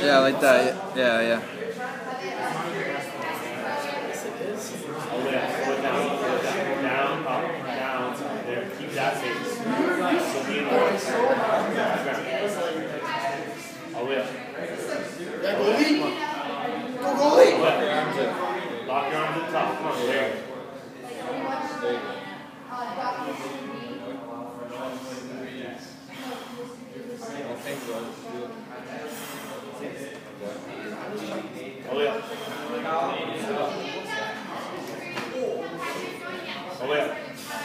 like. Yeah. Oh keep that Oh yeah. Yeah, go lead. Go, go lead. Lock your arms at the top, come on, there. Oh yeah. Oh yeah.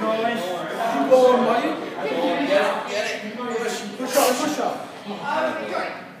going. Keep going, buddy. Get it, get it. Push up, push up. Oh,